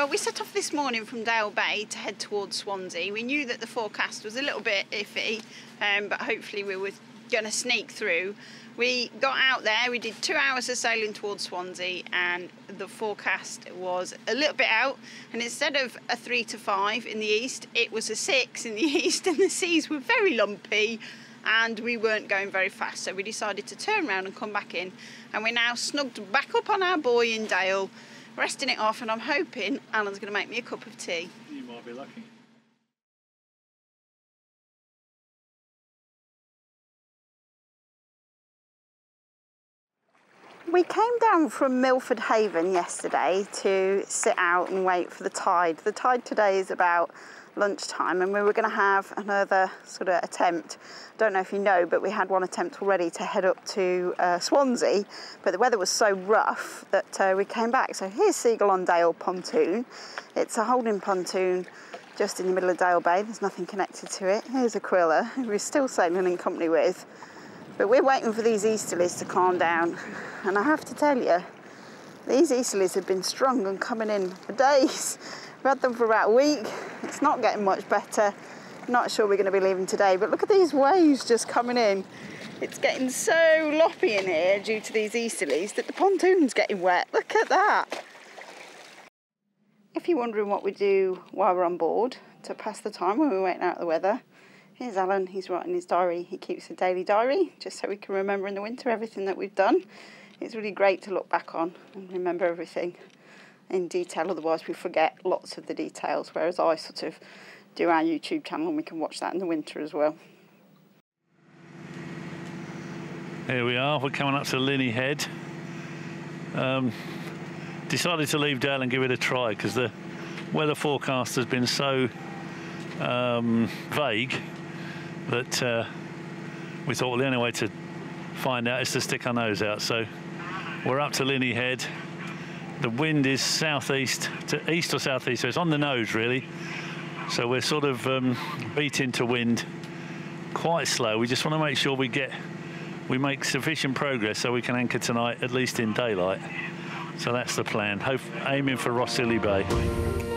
Well, we set off this morning from Dale Bay to head towards Swansea. We knew that the forecast was a little bit iffy, um, but hopefully we were going to sneak through. We got out there, we did two hours of sailing towards Swansea, and the forecast was a little bit out. And instead of a three to five in the east, it was a six in the east, and the seas were very lumpy and we weren't going very fast. So we decided to turn around and come back in, and we're now snugged back up on our buoy in Dale resting it off, and I'm hoping Alan's going to make me a cup of tea. You might be lucky. We came down from Milford Haven yesterday to sit out and wait for the tide. The tide today is about lunchtime and we were going to have another sort of attempt. Don't know if you know, but we had one attempt already to head up to uh, Swansea, but the weather was so rough that uh, we came back. So here's Seagull on Dale pontoon. It's a holding pontoon just in the middle of Dale Bay. There's nothing connected to it. Here's Aquila, who we're still sailing in company with. But we're waiting for these easterlies to calm down. And I have to tell you, these easterlies have been strong and coming in for days. We've had them for about a week. It's not getting much better. Not sure we're going to be leaving today, but look at these waves just coming in. It's getting so loppy in here due to these easterlies that the pontoon's getting wet. Look at that. If you're wondering what we do while we're on board to pass the time when we're waiting out the weather, here's Alan. He's writing his diary. He keeps a daily diary just so we can remember in the winter everything that we've done. It's really great to look back on and remember everything in detail, otherwise we forget lots of the details, whereas I sort of do our YouTube channel and we can watch that in the winter as well. Here we are, we're coming up to Linney Head. Um, decided to leave Dale and give it a try because the weather forecast has been so um, vague that uh, we thought well, the only way to find out is to stick our nose out. So we're up to Linney Head the wind is southeast to east or southeast, so it's on the nose really. So we're sort of um, beat into wind quite slow. We just want to make sure we get we make sufficient progress so we can anchor tonight at least in daylight. So that's the plan. Hope, aiming for Rhossili Bay.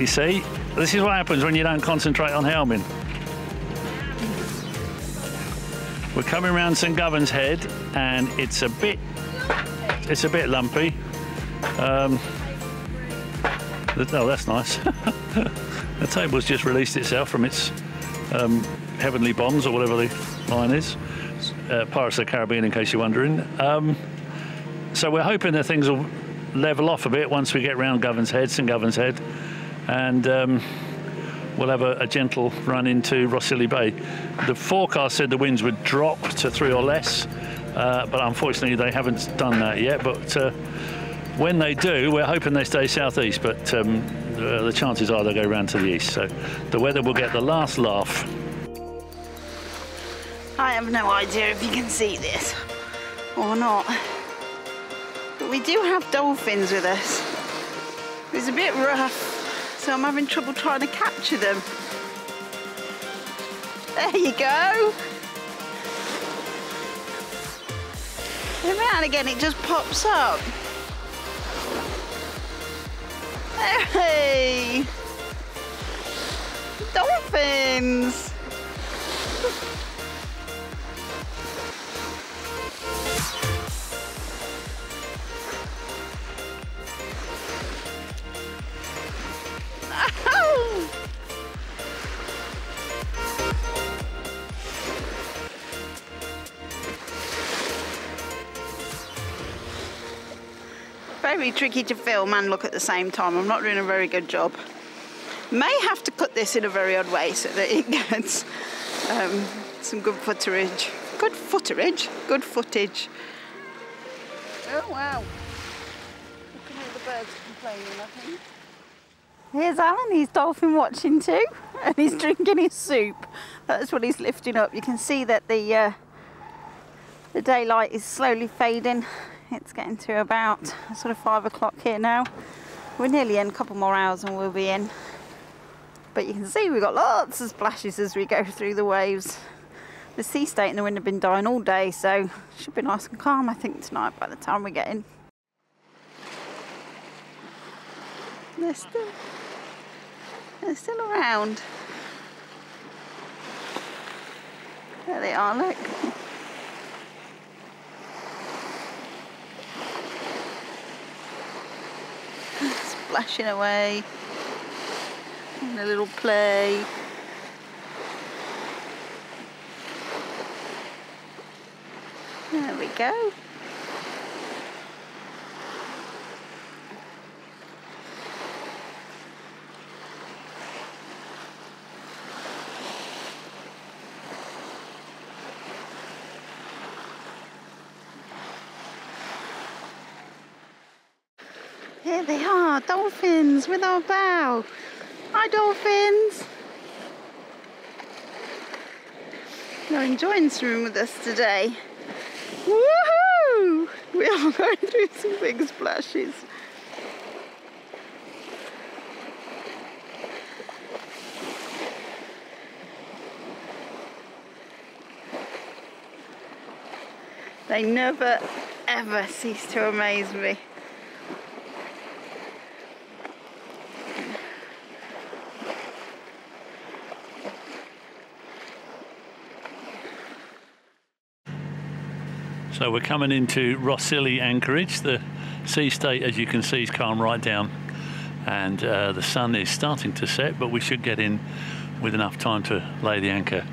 You see, this is what happens when you don't concentrate on helming. We're coming around St Govan's Head and it's a bit, it's a bit lumpy. Um, oh, that's nice. the table's just released itself from its um, heavenly bonds or whatever the line is. Uh, Pirates of the Caribbean, in case you're wondering. Um, so we're hoping that things will level off a bit once we get round Govan's Head, St Govan's Head and um, we'll have a, a, gentle run into Rhossili Bay. The forecast said the winds would drop to three or less, uh, but unfortunately they haven't done that yet. But uh, when they do, we're hoping they stay southeast, but um, the, the chances are they'll go round to the east. So the weather will get the last laugh. I have no idea if you can see this or not. But we do have dolphins with us. It's a bit rough so I'm having trouble trying to capture them. There you go. Every now and again it just pops up. Hey! dolphins! Very tricky to film and look at the same time. I'm not doing a very good job. May have to cut this in a very odd way so that it gets um, some good footage. Good footage? Good footage. Oh wow. You can hear the birds complaining, I think. Here's Alan, he's dolphin watching too, and he's drinking his soup. That's what he's lifting up. You can see that the uh, the daylight is slowly fading. It's getting to about sort of five o'clock here now. We're nearly in, a couple more hours and we'll be in. But you can see we've got lots of splashes as we go through the waves. The sea state and the wind have been dying all day, so should be nice and calm, I think, tonight by the time we get in. They're still, they're still around. There they are, look. Splashing away. A little play. There we go. Here they are, dolphins with our bow. Hi dolphins. They're enjoying swimming with us today. Woohoo! We are going through some big splashes. They never ever cease to amaze me. So we're coming into Rhossili anchorage. The sea state, as you can see, is calm right down, and uh, the sun is starting to set. But we should get in with enough time to lay the anchor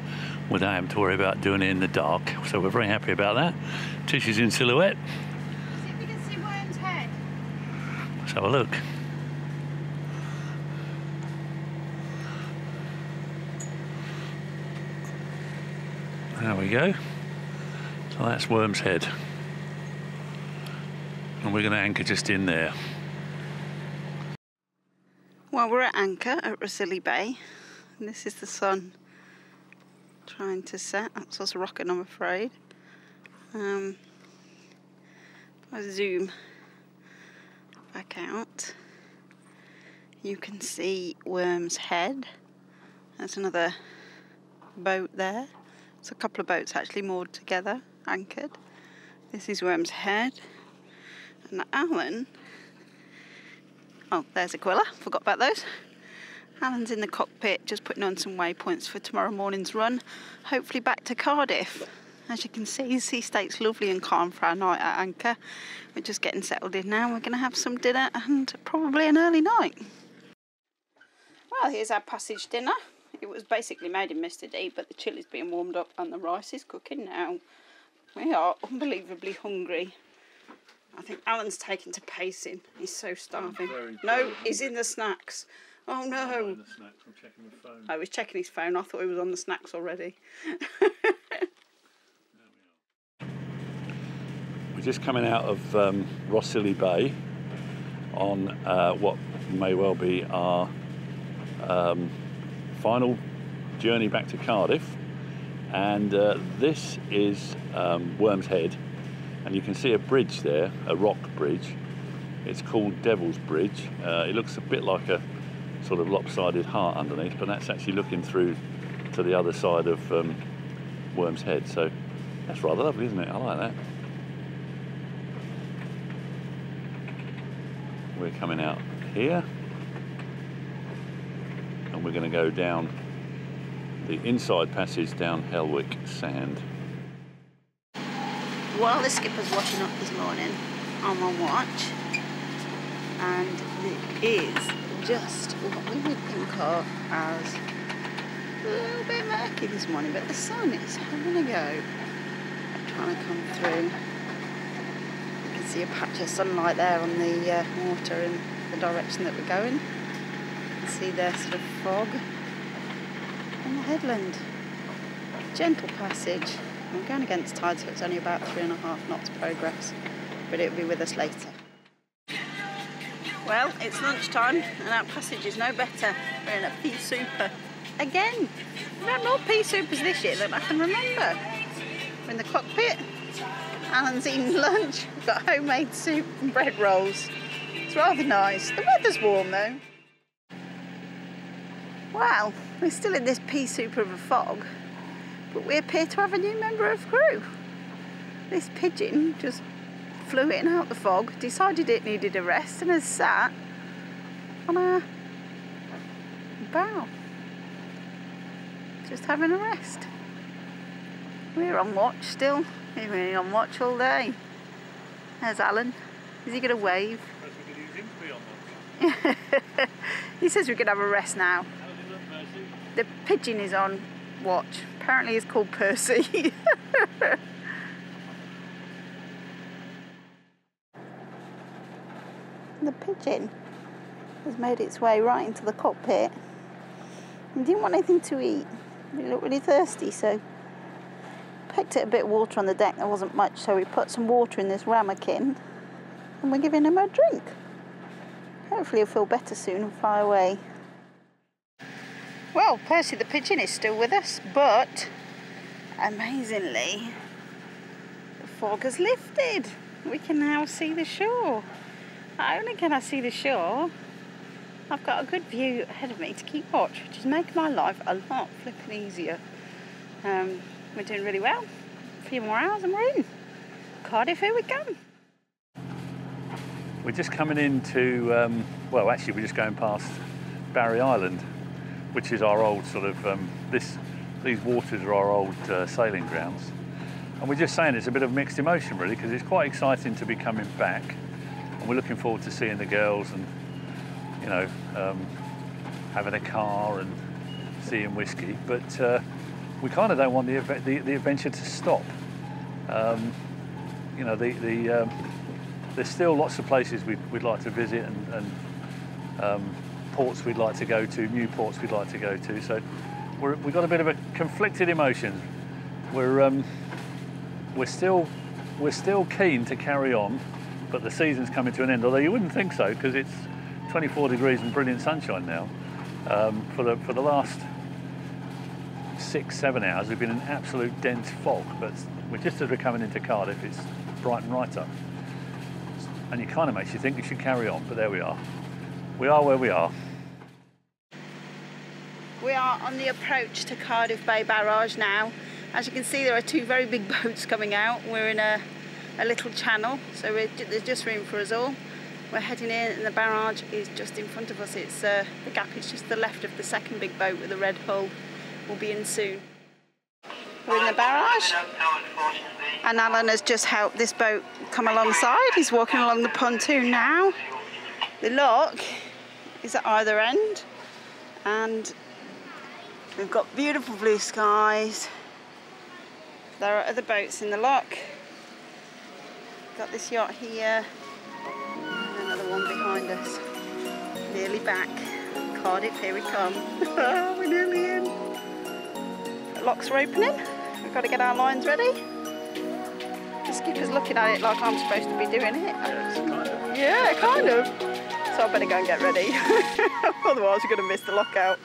without having to worry about doing it in the dark. So we're very happy about that. Tish is in silhouette. See if we can see Worm's head. Let's have a look. There we go. So that's Worm's Head. And we're going to anchor just in there. Well, we're at anchor at Rhossili Bay. And this is the sun trying to set. That's us rocking, I'm afraid. Um, I zoom back out, you can see Worm's Head. There's another boat there. It's a couple of boats actually moored together, anchored. This is Worm's Head. And Alan Oh, there's Aquila. Forgot about those. Alan's in the cockpit, just putting on some waypoints for tomorrow morning's run. Hopefully back to Cardiff. As you can see, sea state's lovely and calm for our night at anchor. We're just getting settled in now. We're going to have some dinner and probably an early night. Well, here's our passage dinner. It was basically made in Mr. D, but the chili's being warmed up and the rice is cooking now. We are unbelievably hungry. I think Alan's taken to pacing. He's so starving. no, he's in the snacks. Oh no. I was checking his phone. I thought he was on the snacks already. We're just coming out of um, Rhossili Bay on uh, what may well be our um, final journey back to Cardiff. And uh, this is um, Worm's Head. And you can see a bridge there, a rock bridge. It's called Devil's Bridge. Uh, it looks a bit like a sort of lopsided heart underneath, but that's actually looking through to the other side of um, Worm's Head. So that's rather lovely, isn't it? I like that. We're coming out here and we're going to go down the inside passage down Helwick Sand. While the skipper's washing up this morning, I'm on watch, and it is just what we would think of as a little bit murky this morning, but the sun is having a go I'm trying to come through. You can see a patch of sunlight there on the uh, water in the direction that we're going. You can see there sort of fog on the headland. Gentle passage. We're going against tide, so it's only about three and a half knots progress, but it'll be with us later. Well, it's lunchtime and our passage is no better. We're in a pea super again. We've had more pea supers this year than I can remember. We're in the cockpit. Alan's eating lunch. We've got homemade soup and bread rolls. It's rather nice. The weather's warm though. Well, we're still in this pea soup of a fog, but we appear to have a new member of crew. This pigeon just flew in out the fog, decided it needed a rest, and has sat on a bow, just having a rest. We're on watch still. We've been on watch all day. There's Alan. Is he going to wave? he says we could have a rest now. The pigeon is on watch. Apparently, it's called Percy. the pigeon has made its way right into the cockpit and didn't want anything to eat. He looked really thirsty, so picked it a bit of water on the deck. There wasn't much, so we put some water in this ramekin and we're giving him a drink. Hopefully he'll feel better soon and fly away. Well, Percy the pigeon is still with us, but amazingly, the fog has lifted. We can now see the shore. Not only can I see the shore, I've got a good view ahead of me to keep watch, which is making my life a lot flipping easier. Um, we're doing really well. A few more hours and we're in. Cardiff, here we come. We're just coming into, um, well, actually, we're just going past Barry Island, which is our old sort of, um, this, these waters are our old uh, sailing grounds. And we're just saying it's a bit of mixed emotion, really, because it's quite exciting to be coming back. And we're looking forward to seeing the girls and you know um, having a car and seeing whiskey. But uh, we kind of don't want the, the, the adventure to stop. Um, you know the, the um, there's still lots of places we'd, we'd like to visit and, and um, ports we'd like to go to new ports we'd like to go to so we have got a bit of a conflicted emotion we're um, we're still we're still keen to carry on but the season's coming to an end. Although you wouldn't think so because it's 24 degrees and brilliant sunshine now. Um, for the for the last six seven hours, we've been in absolute dense fog. But we're just as we're coming into Cardiff, it's bright and right up, and it kind of makes you think we should carry on. But there we are. We are where we are. We are on the approach to Cardiff Bay Barrage now. As you can see, there are two very big boats coming out. We're in a a little channel, so there's just room for us all. We're heading in and the barrage is just in front of us. It's uh, The gap is just the left of the second big boat with the red hull. We'll be in soon. We're in the barrage and Alan has just helped this boat come alongside. He's walking along the pontoon now. The lock is at either end and we've got beautiful blue skies. There are other boats in the lock. Got this yacht here, and another one behind us. Nearly back. Cardiff, here we come. We're nearly in. The locks are opening. We've got to get our lines ready. The skipper's looking at it like I'm supposed to be doing it. Yeah, kind of. So I better go and get ready. Otherwise we're going to miss the lockout.